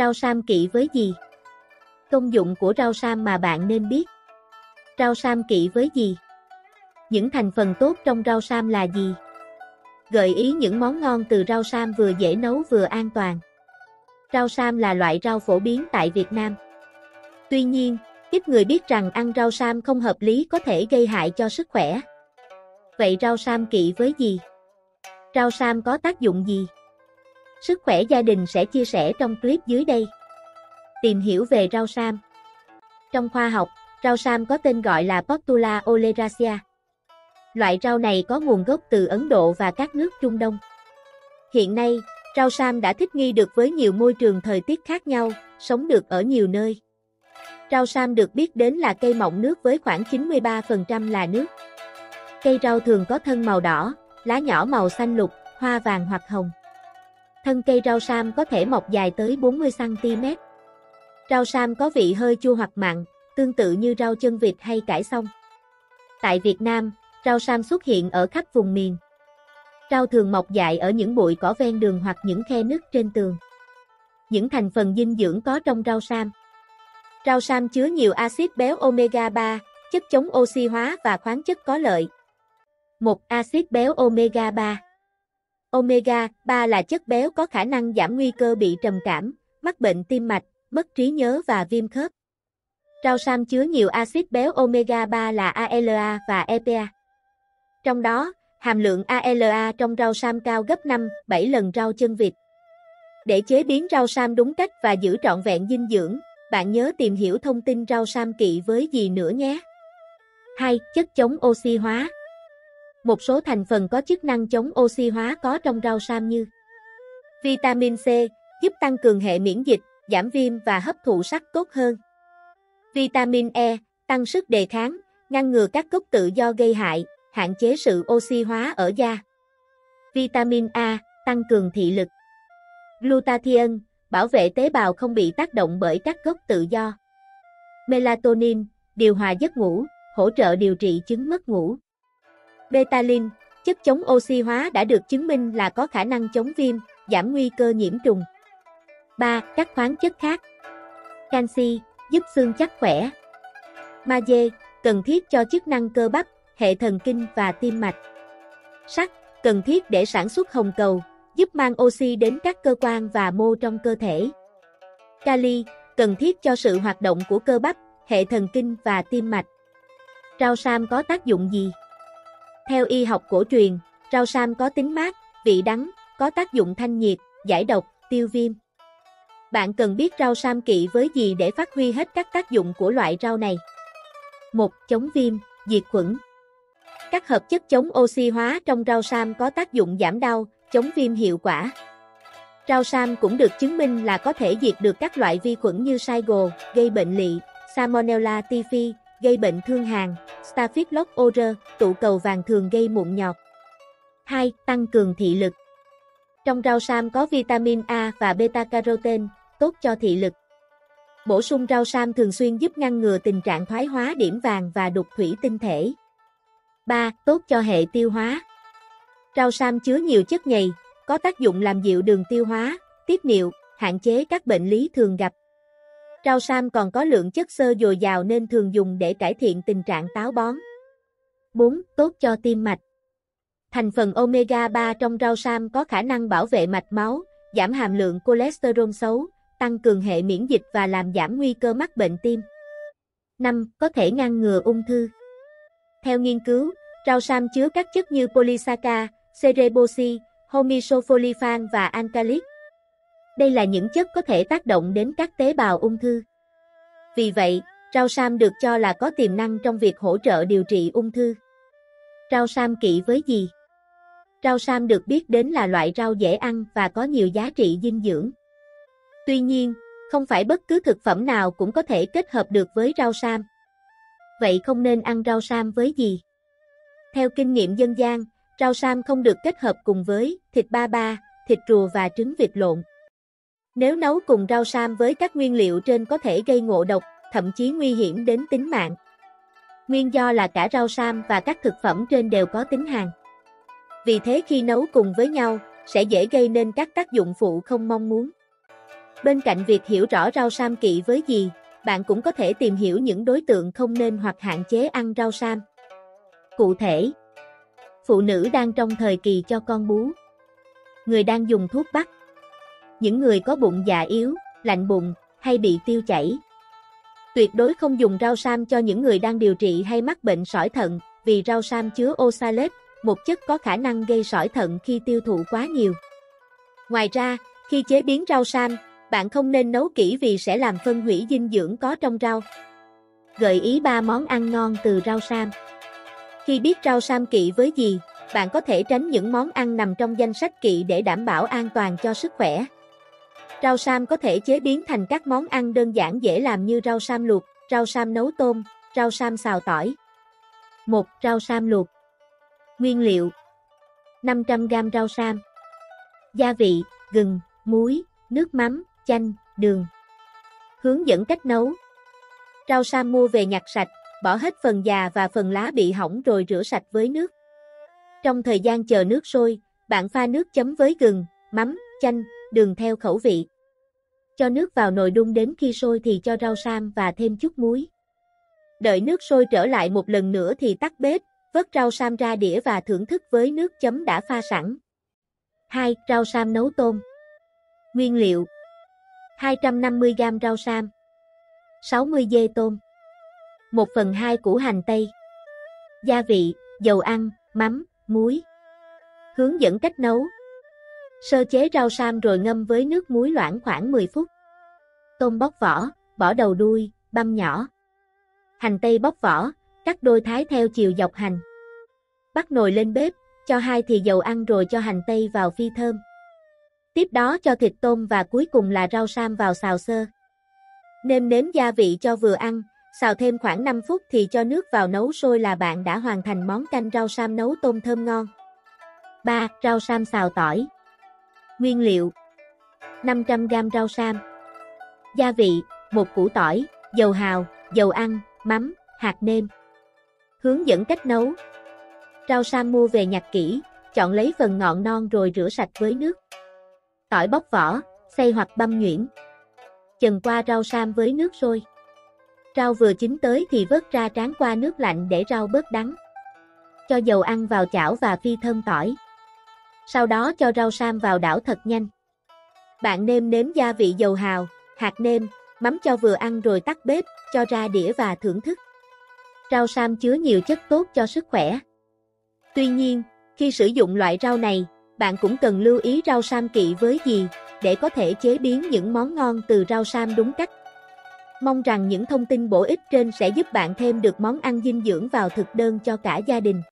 Rau sam kỵ với gì? Công dụng của rau sam mà bạn nên biết. Rau sam kỵ với gì? Những thành phần tốt trong rau sam là gì? Gợi ý những món ngon từ rau sam vừa dễ nấu vừa an toàn. Rau sam là loại rau phổ biến tại Việt Nam. Tuy nhiên, ít người biết rằng ăn rau sam không hợp lý có thể gây hại cho sức khỏe. Vậy rau sam kỵ với gì? Rau sam có tác dụng gì? Sức khỏe gia đình sẽ chia sẻ trong clip dưới đây. Tìm hiểu về rau sam. Trong khoa học, rau sam có tên gọi là Portula oleracea. Loại rau này có nguồn gốc từ Ấn Độ và các nước Trung Đông. Hiện nay, rau sam đã thích nghi được với nhiều môi trường thời tiết khác nhau, sống được ở nhiều nơi. Rau sam được biết đến là cây mọng nước với khoảng 93% là nước. Cây rau thường có thân màu đỏ, lá nhỏ màu xanh lục, hoa vàng hoặc hồng. Thân cây rau sam có thể mọc dài tới 40cm. Rau sam có vị hơi chua hoặc mặn, tương tự như rau chân vịt hay cải xong. Tại Việt Nam, rau sam xuất hiện ở khắp vùng miền. Rau thường mọc dại ở những bụi cỏ ven đường hoặc những khe nứt trên tường. Những thành phần dinh dưỡng có trong rau sam. Rau sam chứa nhiều axit béo omega 3, chất chống oxy hóa và khoáng chất có lợi. Một Axit béo omega 3 Omega 3 là chất béo có khả năng giảm nguy cơ bị trầm cảm, mắc bệnh tim mạch, mất trí nhớ và viêm khớp. Rau sam chứa nhiều axit béo omega 3 là ALA và EPA. Trong đó, hàm lượng ALA trong rau sam cao gấp 5, 7 lần rau chân vịt. Để chế biến rau sam đúng cách và giữ trọn vẹn dinh dưỡng, bạn nhớ tìm hiểu thông tin rau sam kỵ với gì nữa nhé. 2. Chất chống oxy hóa một số thành phần có chức năng chống oxy hóa có trong rau sam như Vitamin C, giúp tăng cường hệ miễn dịch, giảm viêm và hấp thụ sắt tốt hơn. Vitamin E, tăng sức đề kháng, ngăn ngừa các gốc tự do gây hại, hạn chế sự oxy hóa ở da. Vitamin A, tăng cường thị lực. Glutathione, bảo vệ tế bào không bị tác động bởi các gốc tự do. Melatonin, điều hòa giấc ngủ, hỗ trợ điều trị chứng mất ngủ. Betalin, chất chống oxy hóa đã được chứng minh là có khả năng chống viêm, giảm nguy cơ nhiễm trùng. 3. Các khoáng chất khác Canxi, giúp xương chắc khỏe. Magie, cần thiết cho chức năng cơ bắp, hệ thần kinh và tim mạch. Sắt, cần thiết để sản xuất hồng cầu, giúp mang oxy đến các cơ quan và mô trong cơ thể. Kali, cần thiết cho sự hoạt động của cơ bắp, hệ thần kinh và tim mạch. Rau sam có tác dụng gì? Theo y học cổ truyền, rau sam có tính mát, vị đắng, có tác dụng thanh nhiệt, giải độc, tiêu viêm. Bạn cần biết rau sam kỵ với gì để phát huy hết các tác dụng của loại rau này. 1. Chống viêm, diệt khuẩn. Các hợp chất chống oxy hóa trong rau sam có tác dụng giảm đau, chống viêm hiệu quả. Rau sam cũng được chứng minh là có thể diệt được các loại vi khuẩn như Saigo, gây bệnh lị, Salmonella typhi, gây bệnh thương hàn, Staphylococcus aureus, tụ cầu vàng thường gây mụn nhọt. 2. Tăng cường thị lực. Trong rau sam có vitamin A và beta-carotene, tốt cho thị lực. Bổ sung rau sam thường xuyên giúp ngăn ngừa tình trạng thoái hóa điểm vàng và đục thủy tinh thể. 3. Tốt cho hệ tiêu hóa. Rau sam chứa nhiều chất nhầy, có tác dụng làm dịu đường tiêu hóa, tiết niệu, hạn chế các bệnh lý thường gặp. Rau sam còn có lượng chất xơ dồi dào nên thường dùng để cải thiện tình trạng táo bón. 4. Tốt cho tim mạch. Thành phần omega 3 trong rau sam có khả năng bảo vệ mạch máu, giảm hàm lượng cholesterol xấu, tăng cường hệ miễn dịch và làm giảm nguy cơ mắc bệnh tim. 5. Có thể ngăn ngừa ung thư. Theo nghiên cứu, rau sam chứa các chất như polysaccharide, cerebosi, homisofolifan và alkalic. Đây là những chất có thể tác động đến các tế bào ung thư. Vì vậy, rau sam được cho là có tiềm năng trong việc hỗ trợ điều trị ung thư. Rau sam kỵ với gì? Rau sam được biết đến là loại rau dễ ăn và có nhiều giá trị dinh dưỡng. Tuy nhiên, không phải bất cứ thực phẩm nào cũng có thể kết hợp được với rau sam. Vậy không nên ăn rau sam với gì? Theo kinh nghiệm dân gian, rau sam không được kết hợp cùng với thịt ba ba, thịt rùa và trứng vịt lộn. Nếu nấu cùng rau sam với các nguyên liệu trên có thể gây ngộ độc, thậm chí nguy hiểm đến tính mạng. Nguyên do là cả rau sam và các thực phẩm trên đều có tính hàn. Vì thế khi nấu cùng với nhau, sẽ dễ gây nên các tác dụng phụ không mong muốn. Bên cạnh việc hiểu rõ rau sam kỵ với gì, bạn cũng có thể tìm hiểu những đối tượng không nên hoặc hạn chế ăn rau sam. Cụ thể, phụ nữ đang trong thời kỳ cho con bú, người đang dùng thuốc bắc, những người có bụng già yếu, lạnh bụng hay bị tiêu chảy. Tuyệt đối không dùng rau sam cho những người đang điều trị hay mắc bệnh sỏi thận, vì rau sam chứa oxalate, một chất có khả năng gây sỏi thận khi tiêu thụ quá nhiều. Ngoài ra, khi chế biến rau sam, bạn không nên nấu kỹ vì sẽ làm phân hủy dinh dưỡng có trong rau. Gợi ý 3 món ăn ngon từ rau sam. Khi biết rau sam kỵ với gì, bạn có thể tránh những món ăn nằm trong danh sách kỵ để đảm bảo an toàn cho sức khỏe. Rau sam có thể chế biến thành các món ăn đơn giản dễ làm như rau sam luộc, rau sam nấu tôm, rau sam xào tỏi. 1. Rau sam luộc Nguyên liệu 500g rau sam Gia vị, gừng, muối, nước mắm, chanh, đường Hướng dẫn cách nấu Rau sam mua về nhặt sạch, bỏ hết phần già và phần lá bị hỏng rồi rửa sạch với nước. Trong thời gian chờ nước sôi, bạn pha nước chấm với gừng, mắm, chanh, đường theo khẩu vị. Cho nước vào nồi đun đến khi sôi thì cho rau sam và thêm chút muối. Đợi nước sôi trở lại một lần nữa thì tắt bếp, vớt rau sam ra đĩa và thưởng thức với nước chấm đã pha sẵn. 2. Rau sam nấu tôm Nguyên liệu 250g rau sam 60 dê tôm 1 phần 2 củ hành tây Gia vị, dầu ăn, mắm, muối Hướng dẫn cách nấu Sơ chế rau sam rồi ngâm với nước muối loãng khoảng 10 phút. Tôm bóc vỏ, bỏ đầu đuôi, băm nhỏ. Hành tây bóc vỏ, cắt đôi thái theo chiều dọc hành. Bắt nồi lên bếp, cho hai thì dầu ăn rồi cho hành tây vào phi thơm. Tiếp đó cho thịt tôm và cuối cùng là rau sam vào xào sơ. Nêm nếm gia vị cho vừa ăn, xào thêm khoảng 5 phút thì cho nước vào nấu sôi là bạn đã hoàn thành món canh rau sam nấu tôm thơm ngon. 3. Rau sam xào tỏi Nguyên liệu. 500g rau sam. Gia vị, một củ tỏi, dầu hào, dầu ăn, mắm, hạt nêm. Hướng dẫn cách nấu. Rau sam mua về nhặt kỹ, chọn lấy phần ngọn non rồi rửa sạch với nước. Tỏi bóc vỏ, xay hoặc băm nhuyễn. Chần qua rau sam với nước sôi. Rau vừa chín tới thì vớt ra tráng qua nước lạnh để rau bớt đắng. Cho dầu ăn vào chảo và phi thơm tỏi sau đó cho rau sam vào đảo thật nhanh. Bạn nêm nếm gia vị dầu hào, hạt nêm, mắm cho vừa ăn rồi tắt bếp, cho ra đĩa và thưởng thức. Rau sam chứa nhiều chất tốt cho sức khỏe. Tuy nhiên, khi sử dụng loại rau này, bạn cũng cần lưu ý rau sam kỵ với gì, để có thể chế biến những món ngon từ rau sam đúng cách. Mong rằng những thông tin bổ ích trên sẽ giúp bạn thêm được món ăn dinh dưỡng vào thực đơn cho cả gia đình.